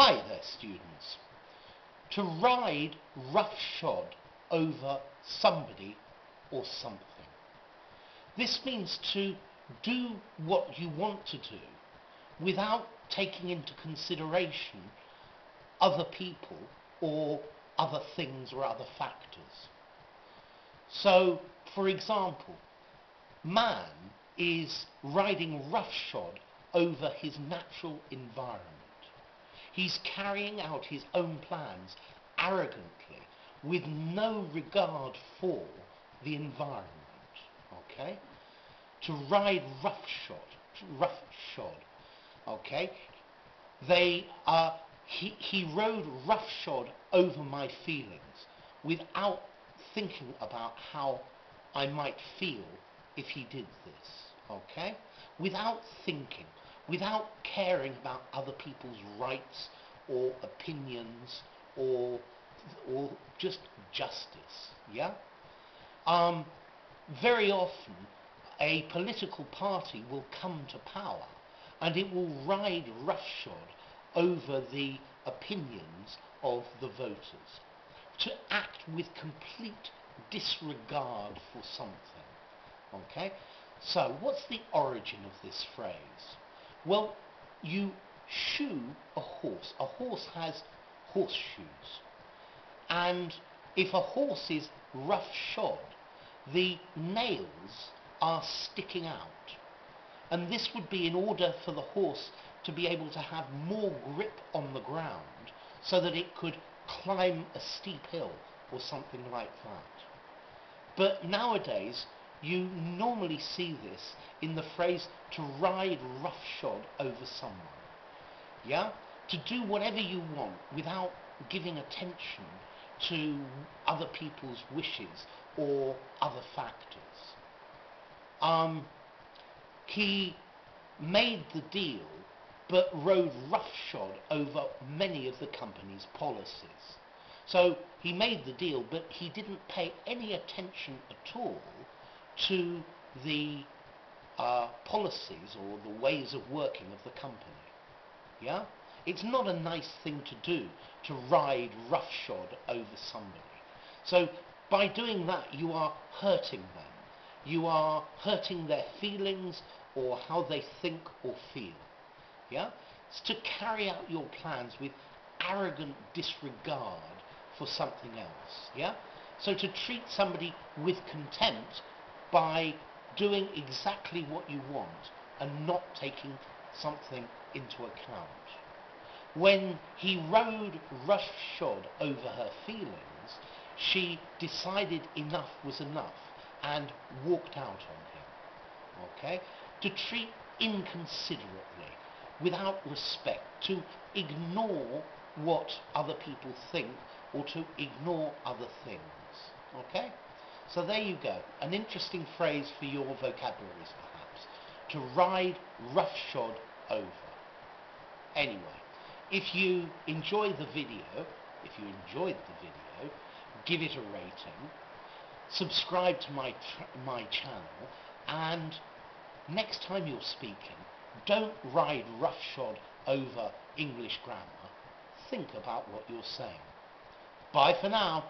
Hi there, students. To ride roughshod over somebody or something. This means to do what you want to do without taking into consideration other people or other things or other factors. So, for example, man is riding roughshod over his natural environment. He's carrying out his own plans arrogantly with no regard for the environment. Okay? To ride roughshod, roughshod. Okay? They are, he, he rode roughshod over my feelings without thinking about how I might feel if he did this. Okay? Without thinking, without caring about other people's rights or opinions or or just justice. Yeah. Um, very often, a political party will come to power, and it will ride roughshod over the opinions of the voters, to act with complete disregard for something. Okay. So, what's the origin of this phrase? Well, you shoe a horse. A horse has horseshoes. And if a horse is roughshod, the nails are sticking out. And this would be in order for the horse to be able to have more grip on the ground so that it could climb a steep hill or something like that. But nowadays, you normally see this in the phrase to ride roughshod over someone. Yeah? To do whatever you want without giving attention to other people's wishes or other factors. Um, he made the deal but rode roughshod over many of the company's policies. So he made the deal, but he didn't pay any attention at all to the uh, policies or the ways of working of the company. Yeah? It's not a nice thing to do to ride roughshod over somebody. So by doing that, you are hurting them. You are hurting their feelings or how they think or feel. Yeah? It's to carry out your plans with arrogant disregard for something else. Yeah? So to treat somebody with contempt by doing exactly what you want and not taking something into account. When he rode roughshod over her feelings, she decided enough was enough and walked out on him. Okay? To treat inconsiderately, without respect, to ignore what other people think or to ignore other things. Okay? So there you go. An interesting phrase for your vocabularies, perhaps. To ride roughshod over. Anyway, if you enjoy the video, if you enjoyed the video, give it a rating, subscribe to my, my channel, and next time you're speaking, don't ride roughshod over English grammar. Think about what you're saying. Bye for now.